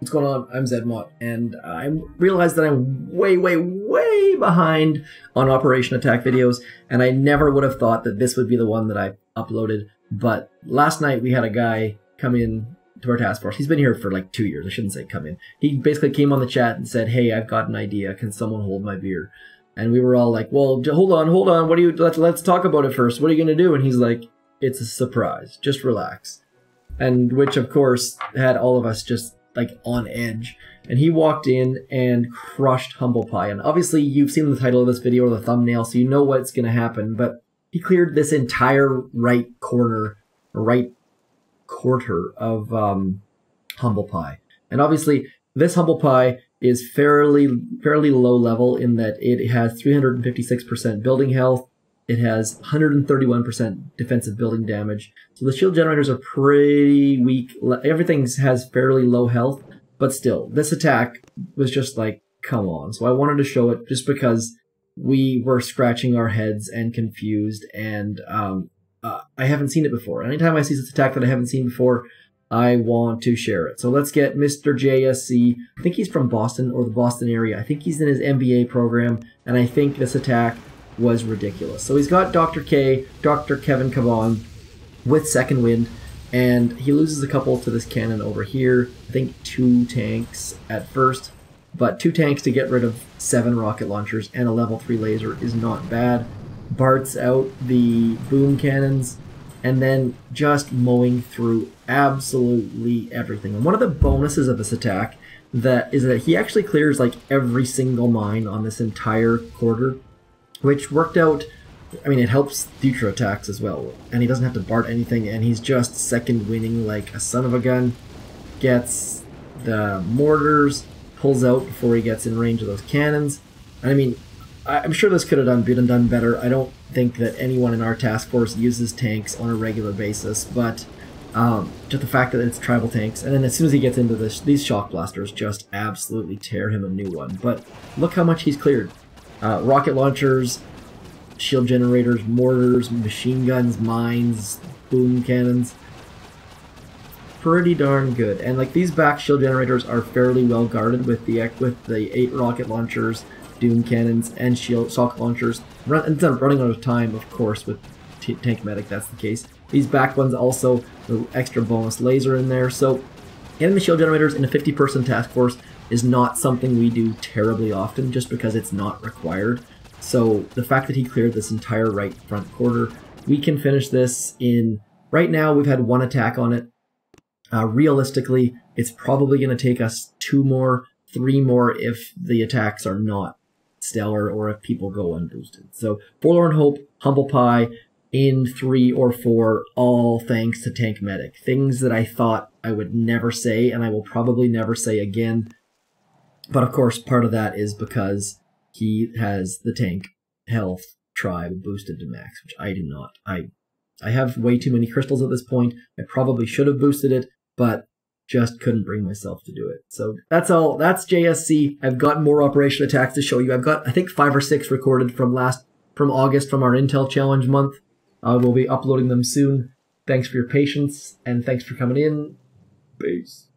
What's going on? I'm Zed Zedmot, and I realized that I'm way, way, way behind on Operation Attack videos, and I never would have thought that this would be the one that I uploaded. But last night we had a guy come in to our task force. He's been here for like two years. I shouldn't say come in. He basically came on the chat and said, "Hey, I've got an idea. Can someone hold my beer?" And we were all like, "Well, hold on, hold on. What do you? Let's let's talk about it first. What are you gonna do?" And he's like, "It's a surprise. Just relax." And which, of course, had all of us just like on edge. And he walked in and crushed Humble Pie. And obviously, you've seen the title of this video or the thumbnail, so you know what's going to happen. But he cleared this entire right corner, right quarter of um, Humble Pie. And obviously, this Humble Pie is fairly fairly low level in that it has 356% building health. It has 131% defensive building damage. So the shield generators are pretty weak. Everything has fairly low health, but still, this attack was just like, come on. So I wanted to show it just because we were scratching our heads and confused, and um, uh, I haven't seen it before. Anytime I see this attack that I haven't seen before, I want to share it. So let's get Mr. JSC. I think he's from Boston or the Boston area. I think he's in his MBA program, and I think this attack was ridiculous. So he's got Dr. K, Dr. Kevin Kavan with Second Wind, and he loses a couple to this cannon over here. I think two tanks at first, but two tanks to get rid of seven rocket launchers and a level 3 laser is not bad. Bart's out the boom cannons, and then just mowing through absolutely everything. And one of the bonuses of this attack that is that he actually clears like every single mine on this entire quarter which worked out. I mean, it helps future attacks as well, and he doesn't have to Bart anything, and he's just second winning like a son of a gun. Gets the mortars, pulls out before he gets in range of those cannons. I mean, I'm sure this could have done been done better. I don't think that anyone in our task force uses tanks on a regular basis, but um, just the fact that it's tribal tanks, and then as soon as he gets into this, these shock blasters just absolutely tear him a new one. But look how much he's cleared. Uh, rocket launchers, shield generators, mortars, machine guns, mines, boom cannons. Pretty darn good. And like these back shield generators are fairly well guarded with the with the eight rocket launchers, boom cannons, and shield shock launchers. Run, instead of running out of time, of course, with tank medic, that's the case. These back ones also the extra bonus laser in there. So enemy shield generators in a 50 person task force is not something we do terribly often just because it's not required. So the fact that he cleared this entire right front quarter, we can finish this in, right now we've had one attack on it. Uh, realistically, it's probably going to take us two more, three more if the attacks are not stellar or if people go unboosted. So Forlorn Hope, Humble Pie, in three or four, all thanks to Tank Medic. Things that I thought I would never say and I will probably never say again but of course, part of that is because he has the tank health tribe boosted to max, which I do not. I I have way too many crystals at this point. I probably should have boosted it, but just couldn't bring myself to do it. So that's all. That's JSC. I've got more operation attacks to show you. I've got I think five or six recorded from last from August from our Intel Challenge month. I uh, will be uploading them soon. Thanks for your patience and thanks for coming in. Peace.